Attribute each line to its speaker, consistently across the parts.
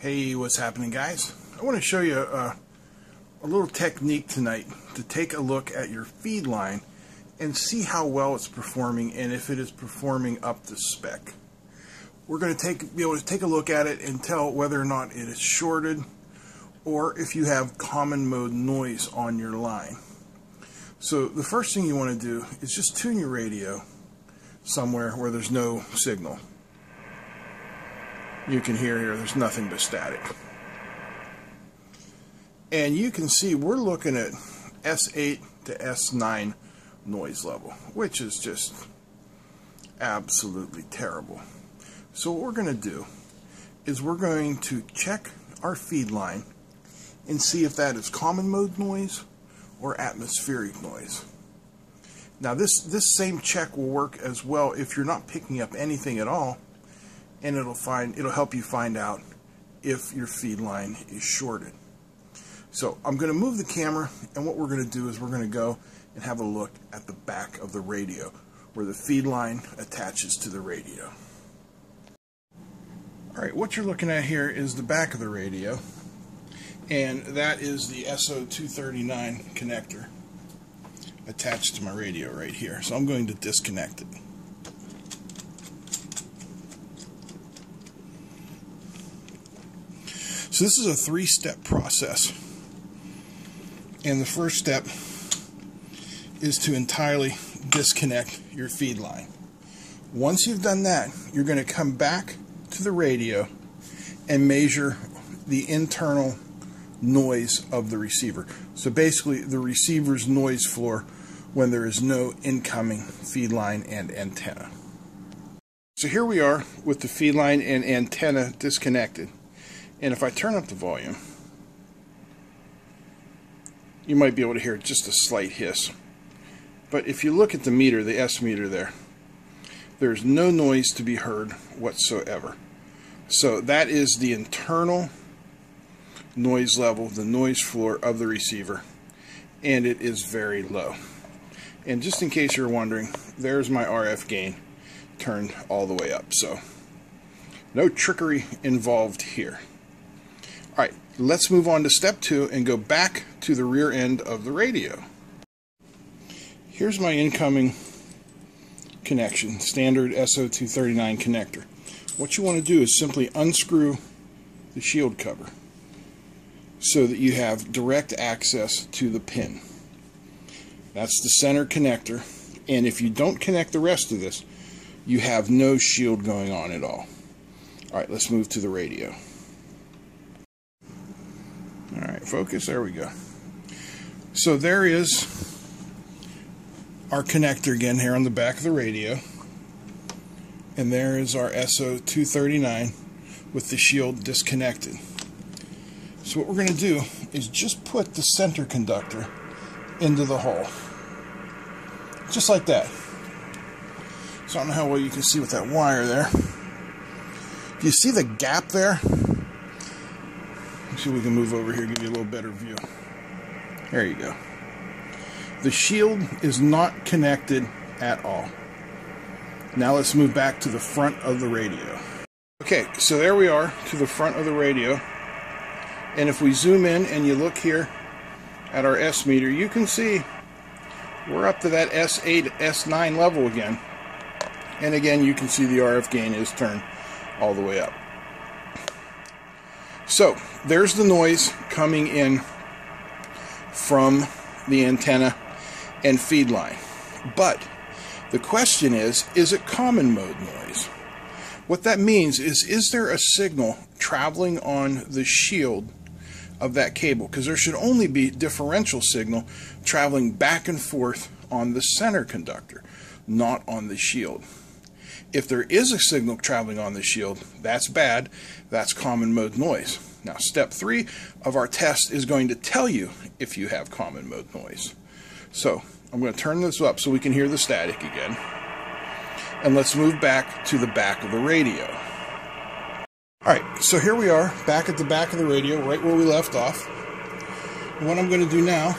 Speaker 1: Hey, what's happening, guys? I want to show you a, a, little technique tonight to take a look at your feed line and see how well it's performing and if it is performing up to spec. We're going to take be able to take a look at it and tell whether or not it is shorted or if you have common mode noise on your line. So the first thing you want to do is just tune your radio somewhere where there's no signal you can hear here there's nothing but static. And you can see we're looking at S8 to S9 noise level, which is just absolutely terrible. So what we're going to do is we're going to check our feed line and see if that is common mode noise or atmospheric noise. Now this, this same check will work as well if you're not picking up anything at all and it'll find it'll help you find out if your feed line is shorted. So I'm going to move the camera and what we're going to do is we're going to go and have a look at the back of the radio where the feed line attaches to the radio. Alright, what you're looking at here is the back of the radio and that is the SO239 connector attached to my radio right here. So I'm going to disconnect it. So this is a three-step process. And the first step is to entirely disconnect your feed line. Once you've done that, you're going to come back to the radio and measure the internal noise of the receiver. So basically the receiver's noise floor when there is no incoming feed line and antenna. So here we are with the feed line and antenna disconnected. And if I turn up the volume, you might be able to hear just a slight hiss. But if you look at the meter, the S meter there, there's no noise to be heard whatsoever. So that is the internal noise level, the noise floor of the receiver, and it is very low. And just in case you're wondering, there's my RF gain turned all the way up. So no trickery involved here. Let's move on to step two and go back to the rear end of the radio. Here's my incoming connection, standard SO239 connector. What you want to do is simply unscrew the shield cover so that you have direct access to the pin. That's the center connector and if you don't connect the rest of this you have no shield going on at all. Alright, let's move to the radio. All right, focus. There we go. So there is our connector again here on the back of the radio. And there is our SO239 with the shield disconnected. So what we're going to do is just put the center conductor into the hole. Just like that. So I don't know how well you can see with that wire there. Do you see the gap there? See if we can move over here, give you a little better view. There you go. The shield is not connected at all. Now let's move back to the front of the radio. Okay, so there we are to the front of the radio. And if we zoom in and you look here at our S meter, you can see we're up to that S8, S9 level again. And again, you can see the RF gain is turned all the way up. So there's the noise coming in from the antenna and feed line. But the question is, is it common mode noise? What that means is, is there a signal traveling on the shield of that cable? Because there should only be differential signal traveling back and forth on the center conductor, not on the shield. If there is a signal traveling on the shield, that's bad. That's common mode noise. Now, step three of our test is going to tell you if you have common mode noise. So, I'm going to turn this up so we can hear the static again. And let's move back to the back of the radio. Alright, so here we are, back at the back of the radio, right where we left off. What I'm going to do now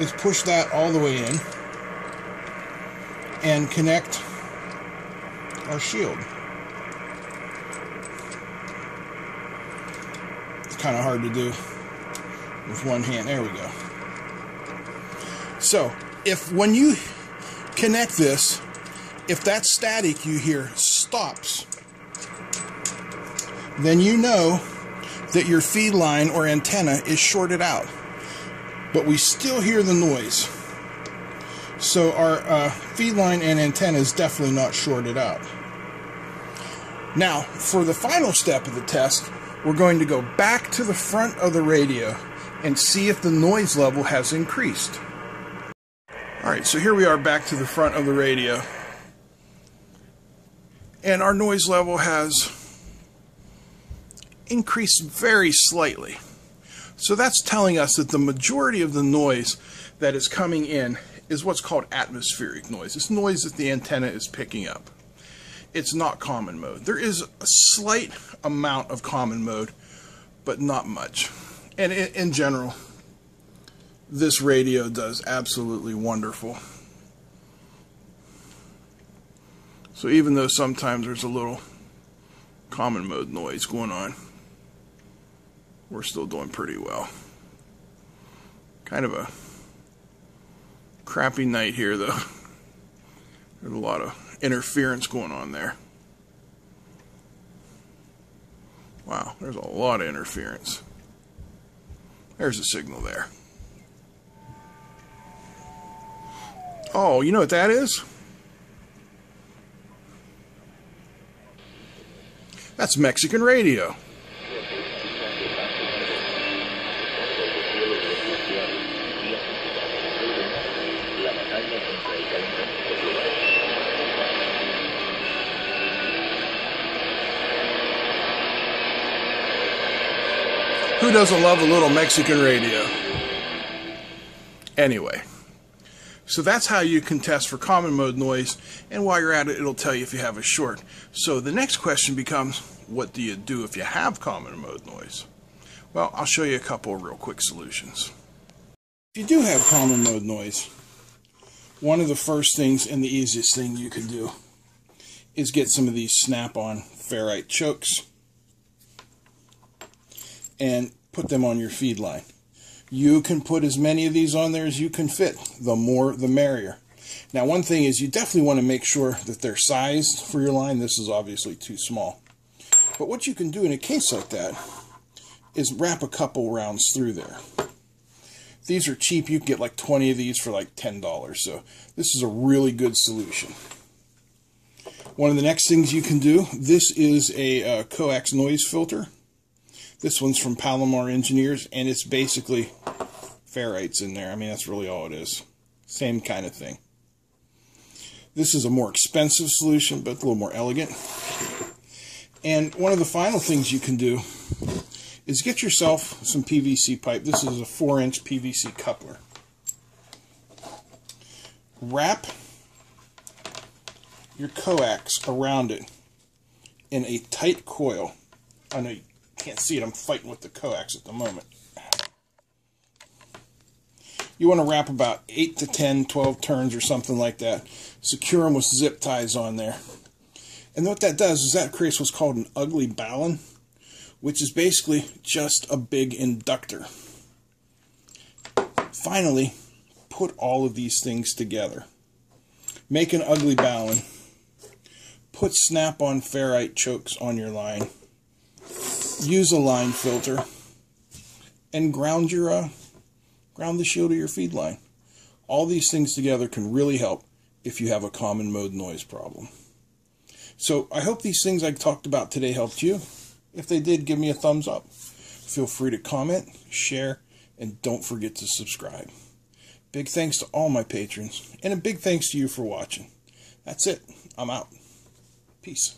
Speaker 1: is push that all the way in and connect our shield. It's kind of hard to do with one hand. There we go. So, if when you connect this, if that static you hear stops, then you know that your feed line or antenna is shorted out. But we still hear the noise. So our uh, feed line and antenna is definitely not shorted out. Now, for the final step of the test, we're going to go back to the front of the radio and see if the noise level has increased. Alright, so here we are back to the front of the radio. And our noise level has increased very slightly. So that's telling us that the majority of the noise that is coming in is what's called atmospheric noise. It's noise that the antenna is picking up. It's not common mode. There is a slight amount of common mode, but not much. And in, in general, this radio does absolutely wonderful. So even though sometimes there's a little common mode noise going on, we're still doing pretty well. Kind of a crappy night here, though. There's a lot of interference going on there. Wow, there's a lot of interference. There's a signal there. Oh, you know what that is? That's Mexican radio. Who doesn't love a little Mexican radio? Anyway, so that's how you can test for common mode noise, and while you're at it, it'll tell you if you have a short. So the next question becomes, what do you do if you have common mode noise? Well, I'll show you a couple real quick solutions. If you do have common mode noise, one of the first things and the easiest thing you can do is get some of these snap-on ferrite chokes and put them on your feed line. You can put as many of these on there as you can fit. The more, the merrier. Now, one thing is you definitely want to make sure that they're sized for your line. This is obviously too small. But what you can do in a case like that is wrap a couple rounds through there. These are cheap. You can get like 20 of these for like $10. So this is a really good solution. One of the next things you can do, this is a uh, coax noise filter. This one's from Palomar Engineers, and it's basically ferrites in there. I mean, that's really all it is. Same kind of thing. This is a more expensive solution, but a little more elegant. And one of the final things you can do is get yourself some PVC pipe. This is a 4-inch PVC coupler. Wrap your coax around it in a tight coil. Know you can't see it. I'm fighting with the coax at the moment. You want to wrap about 8 to 10, 12 turns or something like that. Secure them with zip ties on there. And what that does is that creates what's called an ugly balun, which is basically just a big inductor. Finally, put all of these things together. Make an ugly balun. Put snap-on ferrite chokes on your line use a line filter and ground your uh, ground the shield of your feed line. All these things together can really help if you have a common mode noise problem. So I hope these things I talked about today helped you. If they did, give me a thumbs up. Feel free to comment, share, and don't forget to subscribe. Big thanks to all my patrons, and a big thanks to you for watching. That's it. I'm out. Peace.